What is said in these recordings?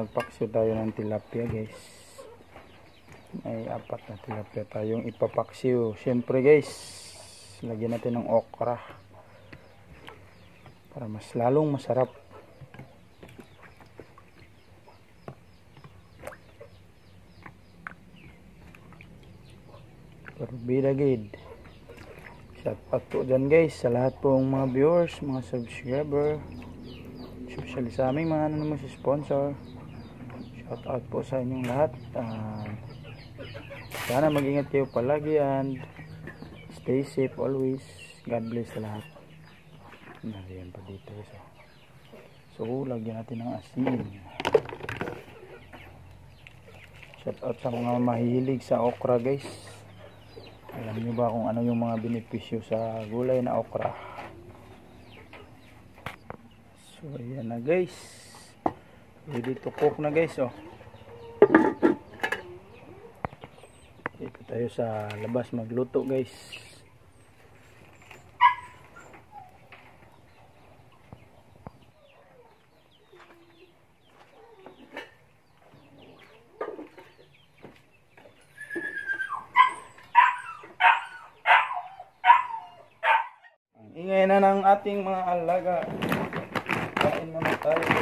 magpaksyo tayo ng tilapia guys. May apat na tilapia tayong ipapaksyo. Syempre guys lagyan natin ng okra para mas lalong masarap. Perbida gid shout out po dyan guys sa lahat pong mga viewers mga subscriber. Especially sa aming mga anonymous sponsor shout out po sa inyong lahat. Ah, sana mag-ingat kayo palagi and stay safe always. God bless sa lahat. Nariyan pa dito so, so lagyan natin ng asin. Shout out sa mga mahilig sa okra guys. Alam nyo ba kung ano yung mga benepisyo sa gulay na okra? So ayan na guys. Ready to cook na guys oh. Dito tayo sa labas magluto guys. Ingay na ng ating mga alaga. Kain naman tayo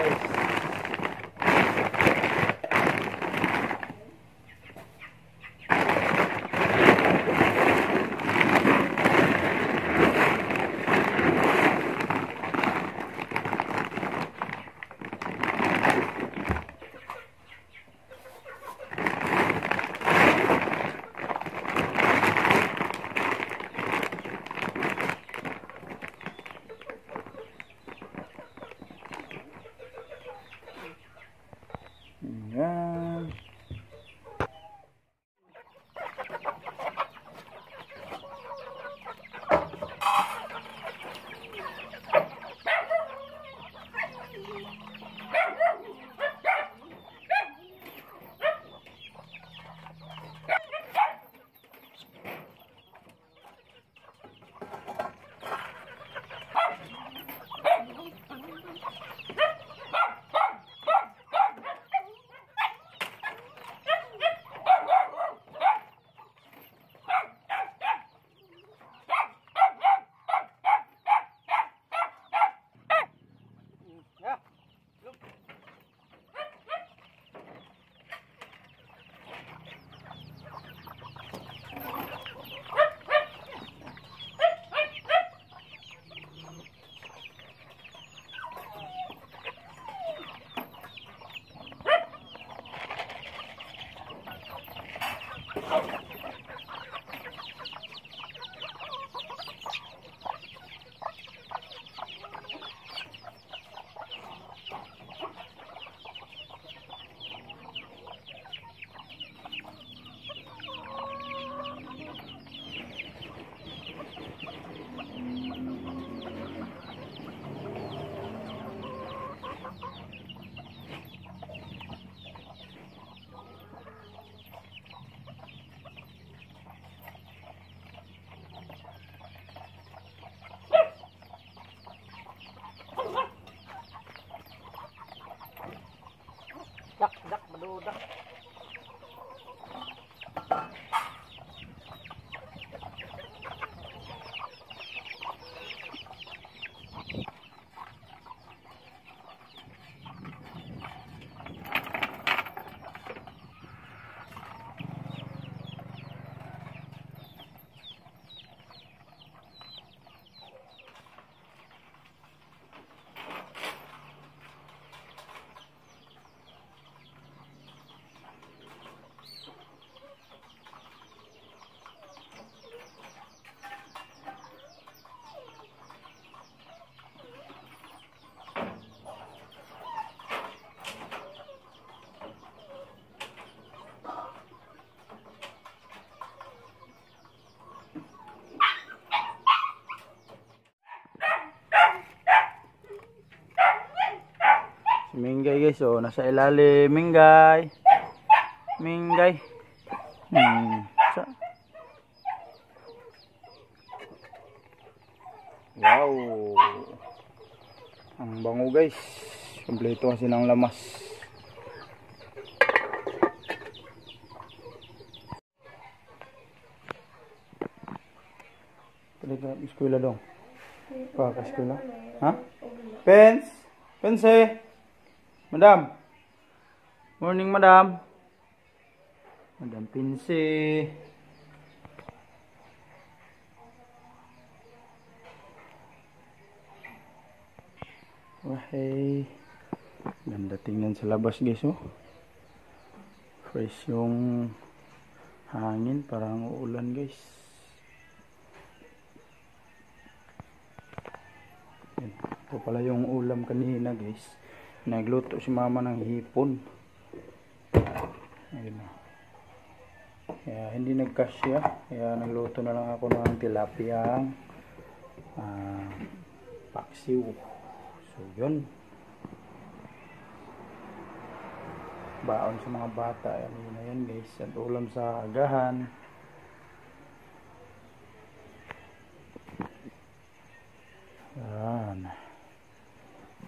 Udah. guys. Oh, nasa ilalim. Minggay. Minggay. Hmm. Sa wow. Ang bango guys. Kompleto kasi ng lamas. Talaga, eskwela daw. Pagka-eskwela. Ha? Pens? Pense? Madam? Morning, madam. Madam Pense. Okay. Ganda tingnan sa labas guys oh. Fresh yung hangin, parang uulan guys. Ito pala yung ulam kanina guys. Nagluto si mama ng hipon. Ayun na. Kaya hindi nagkasya. Kaya nagluto na lang ako ng tilapia ah, paksiw. So yun. Baon sa mga bata. Yan yun na yun guys. At ulam sa agahan. Yan.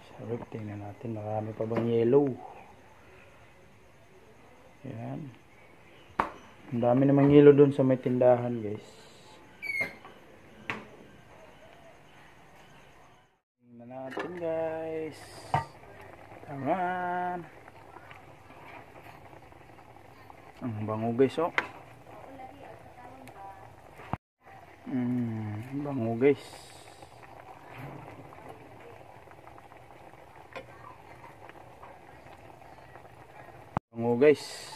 Sabi, tingnan natin. Marami pa bang yellow? Yan. Ang dami namang yellow doon sa may tindahan guys. Tingnan natin guys. Taman. Ang bango guys oh. Mm, bango guys. Bango guys.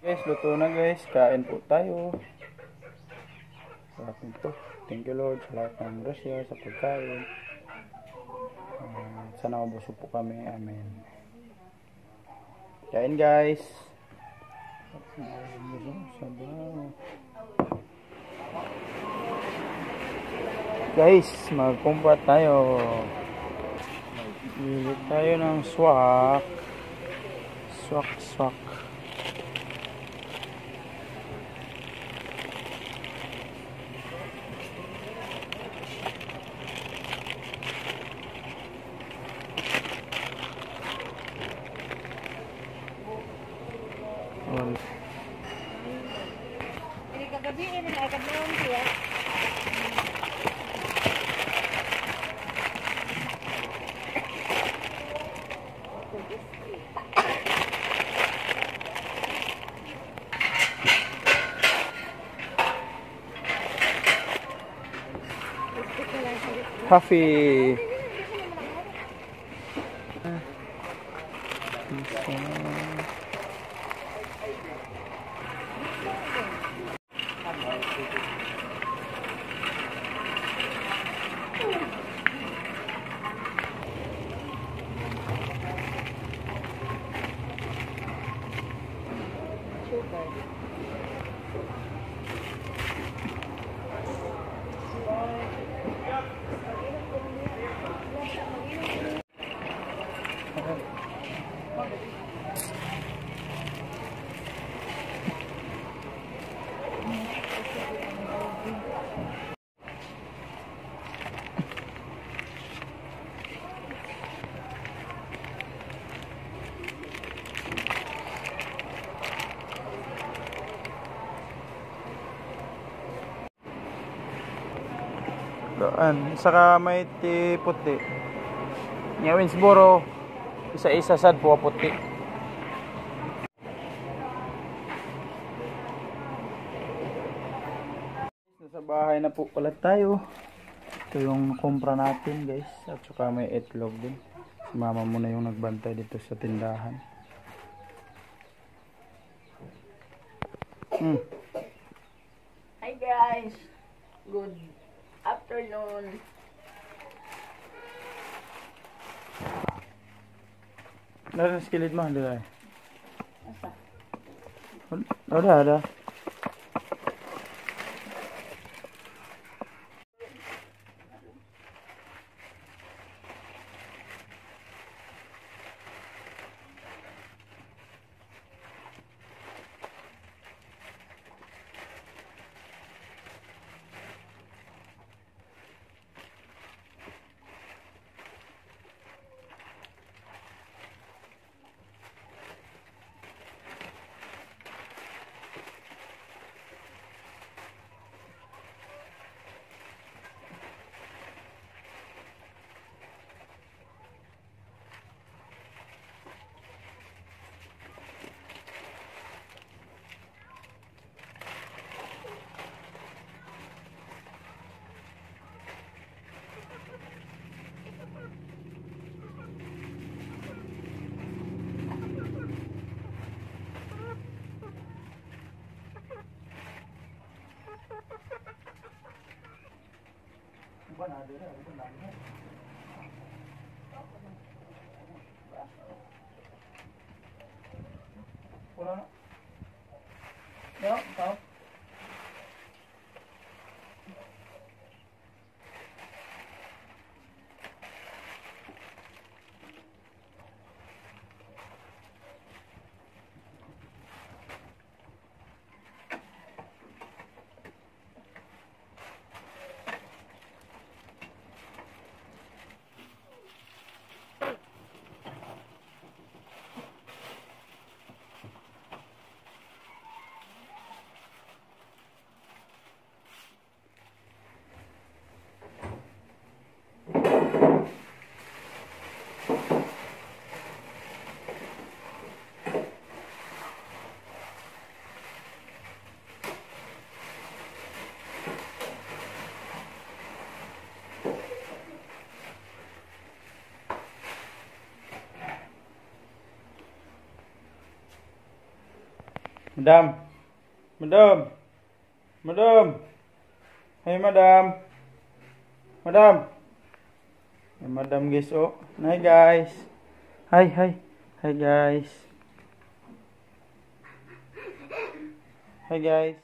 Guys, luto na guys. Kain po tayo. Nito. Thank you Lord sa lahat ng grasya, sa pagkain. Uh, sana mabusog po kami. Amen. Kain guys. Guys, magkumpat tayo. Bili tayo ng swak. Swak, swak. 咖啡。Doon. Saka may ti puti. Nga Winsboro, isa-isa sad po puti. Nasa bahay na po pala tayo. Ito yung kumpra natin guys. At saka may itlog din. Si mama mo yung nagbantay dito sa tindahan. Hmm. Hi guys. Good Talon. Det er en skelettmann, det der. Hva er det her, da? Dira, ba na dira. Wala Madam. Madam. Madam. Hey, madam. Madam. Hey, madam guys, oh. Hi, guys. Hi, hi. Hi, guys. Hi, guys.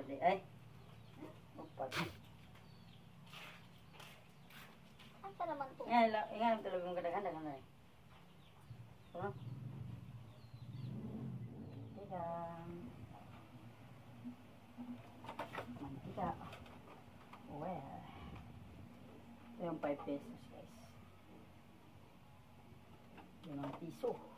Ra di ay. Upat. Asa naman to? Nga la, nga lang talagang kadaghan-daghan na. Ano? Teka. Mantika. Well. Yung 5 pesos guys. Yung piso.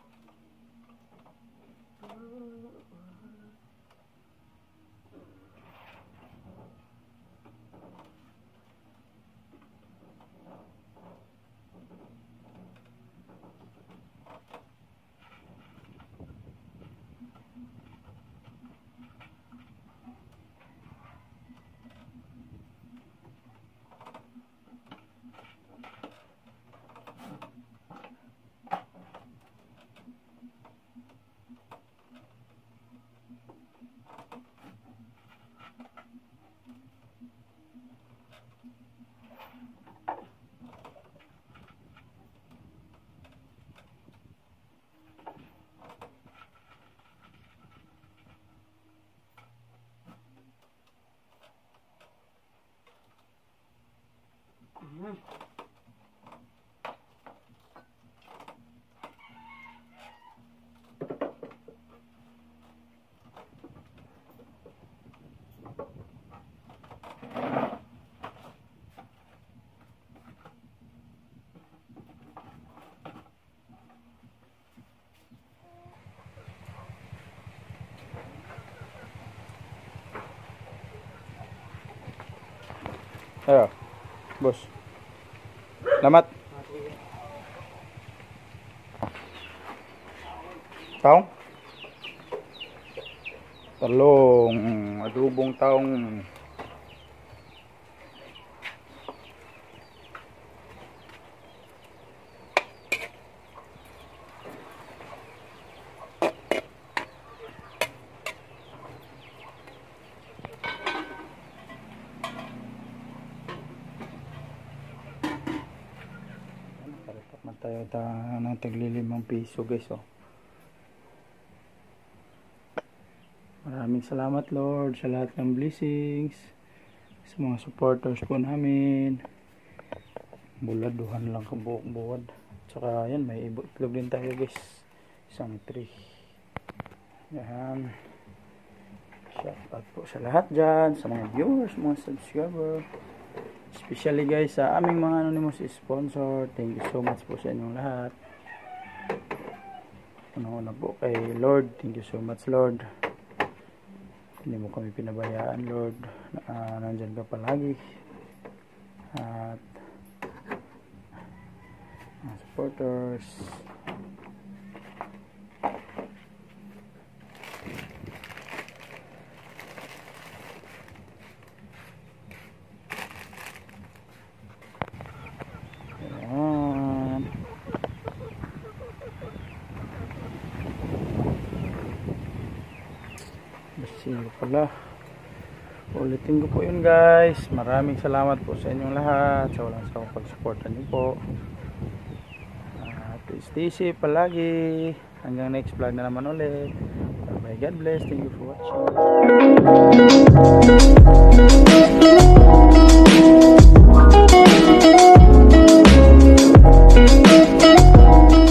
Ayo. Bos. Selamat. Taong? Talong. Adubong taong. Tayo ta ng taglilimang piso guys oh. Maraming salamat Lord sa lahat ng blessings sa mga supporters po namin. Buladuhan lang kabuok buwad. Tsaka yan may itlog din tayo guys. Isang tree. Yan. Shout out po sa lahat dyan, sa mga viewers, mga subscriber. Especially guys sa aming mga anonymous sponsor. Thank you so much po sa inyong lahat. Una-una po kay Lord. Thank you so much Lord. Hindi mo kami pinabayaan Lord. Uh, nandyan ka palagi. At mga supporters. Ayan. Basilo pala. Ulitin ko po yun guys. Maraming salamat po sa inyong lahat. Sa walang sa pag-suporta niyo po. At stay safe palagi. Hanggang next vlog na naman ulit. Bye. God bless. Thank you for watching.